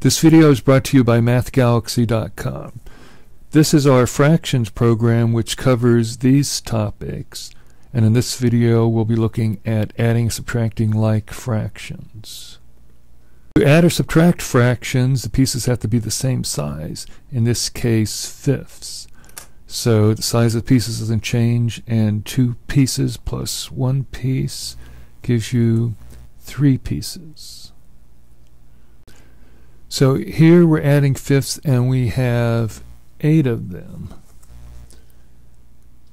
This video is brought to you by MathGalaxy.com. This is our fractions program which covers these topics, and in this video we'll be looking at adding and subtracting like fractions. To add or subtract fractions, the pieces have to be the same size, in this case fifths. So the size of the pieces doesn't change, and two pieces plus one piece gives you three pieces. So here we're adding fifths and we have eight of them.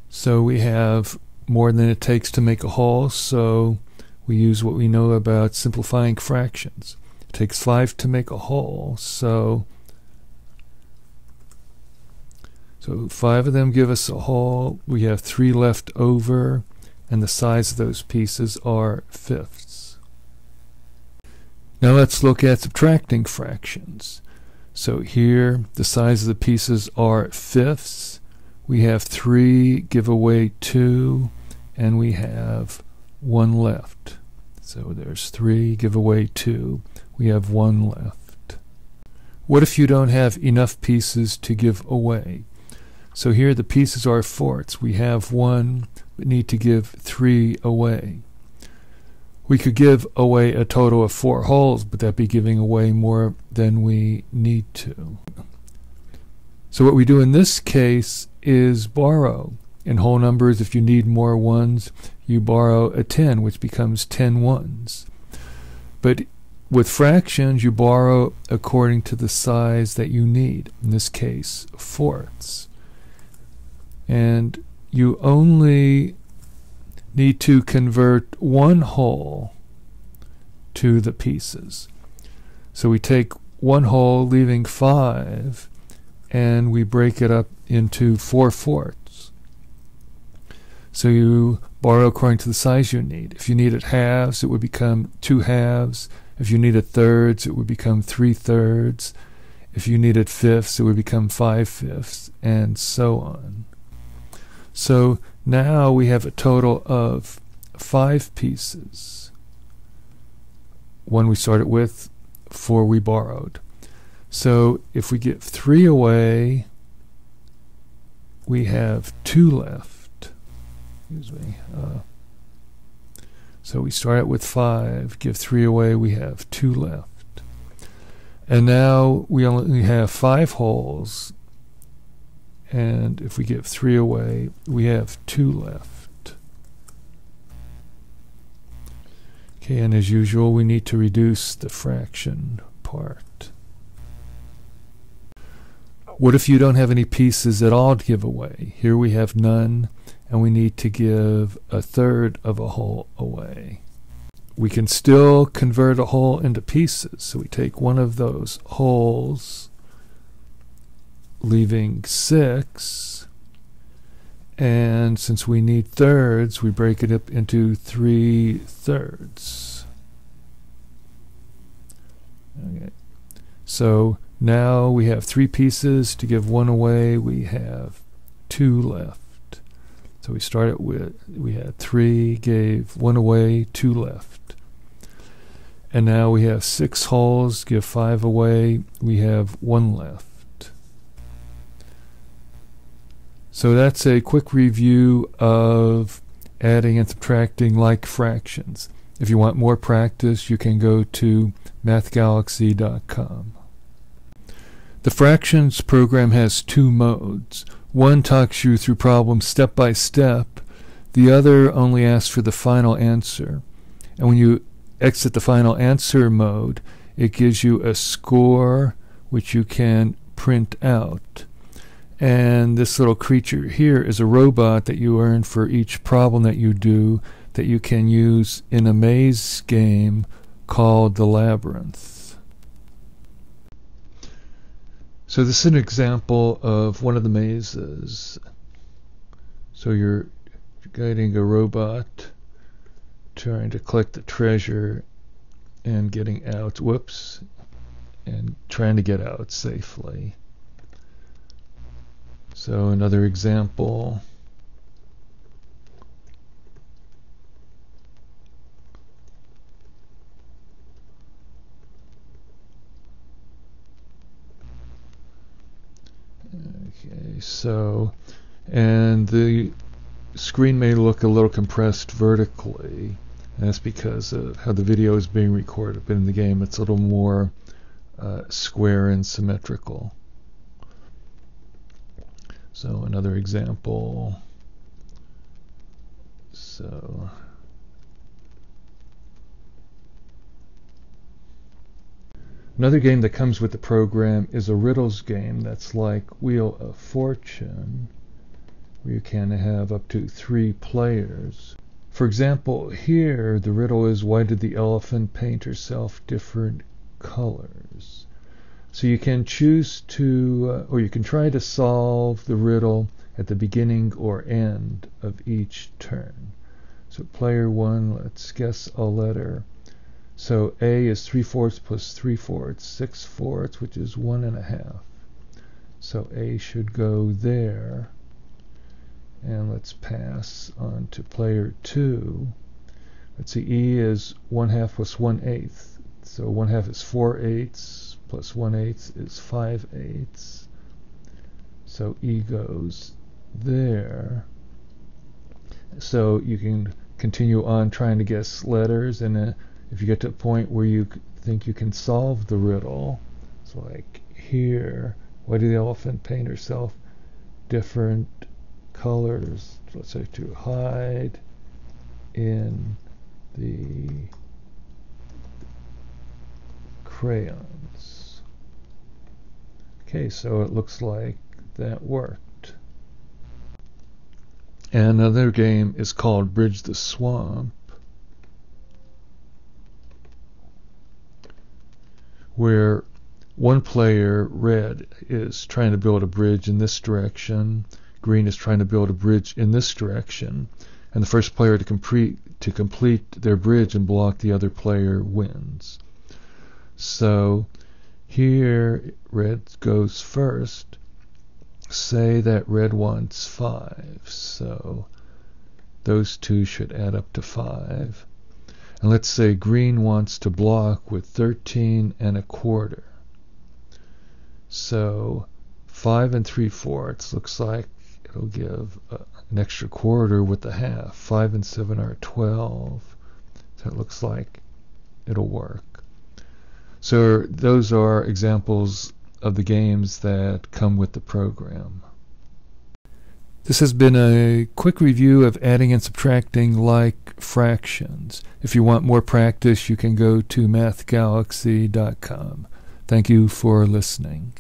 So we have more than it takes to make a whole, so we use what we know about simplifying fractions. It takes five to make a whole, so so five of them give us a whole. We have three left over, and the size of those pieces are fifths. Now let's look at subtracting fractions. So here the size of the pieces are fifths. We have 3 give away 2 and we have 1 left. So there's 3 give away 2. We have 1 left. What if you don't have enough pieces to give away? So here the pieces are fourths. We have 1 but need to give 3 away. We could give away a total of four wholes, but that'd be giving away more than we need to. So what we do in this case is borrow. In whole numbers, if you need more ones, you borrow a 10, which becomes 10 ones. But with fractions, you borrow according to the size that you need, in this case, fourths. And you only need to convert one whole to the pieces. So we take one whole, leaving five, and we break it up into four fourths. So you borrow according to the size you need. If you needed halves, it would become two halves. If you needed thirds, it would become three thirds. If you needed fifths, it would become five fifths, and so on. So now we have a total of five pieces. One we started with, four we borrowed. So if we get three away, we have two left. Excuse me. Uh, so we start out with five, give three away, we have two left. And now we only have five wholes and if we give three away, we have two left. Okay, and as usual, we need to reduce the fraction part. What if you don't have any pieces at all to give away? Here we have none, and we need to give a third of a whole away. We can still convert a whole into pieces. So we take one of those wholes leaving 6. And since we need thirds, we break it up into 3 thirds. Okay. So now we have three pieces. To give one away, we have two left. So we started with, we had three, gave one away, two left. And now we have six wholes, give five away, we have one left. So that's a quick review of adding and subtracting like fractions. If you want more practice, you can go to mathgalaxy.com. The fractions program has two modes. One talks you through problems step by step. The other only asks for the final answer. And when you exit the final answer mode, it gives you a score which you can print out. And this little creature here is a robot that you earn for each problem that you do that you can use in a maze game called the Labyrinth. So this is an example of one of the mazes. So you're guiding a robot trying to collect the treasure and getting out. Whoops. And trying to get out safely. So another example. Okay, so, and the screen may look a little compressed vertically. that's because of how the video is being recorded. But in the game, it's a little more uh, square and symmetrical. So another example. So Another game that comes with the program is a riddles game that's like Wheel of Fortune, where you can have up to three players. For example, here the riddle is why did the elephant paint herself different colors? So you can choose to, uh, or you can try to solve the riddle at the beginning or end of each turn. So player one, let's guess a letter. So A is 3 fourths plus 3 fourths, 6 fourths, which is one and a half. So A should go there. And let's pass on to player 2. Let's see, E is 1 half plus 1 eighth. So 1 half is 4 eighths plus 1 eighth is 5 eighths. So E goes there. So you can continue on trying to guess letters and uh, if you get to a point where you think you can solve the riddle, it's like here, why did the elephant paint herself different colors? Let's say to hide in the crayons. Okay, so it looks like that worked. And another game is called Bridge the Swamp. where one player, red, is trying to build a bridge in this direction, green is trying to build a bridge in this direction, and the first player to complete to complete their bridge and block the other player wins. So here red goes first. Say that red wants five, so those two should add up to five. And let's say green wants to block with 13 and a quarter. So 5 and 3 fourths looks like it'll give uh, an extra quarter with the half. 5 and 7 are 12. That looks like it'll work. So those are examples of the games that come with the program. This has been a quick review of adding and subtracting like fractions. If you want more practice, you can go to mathgalaxy.com. Thank you for listening.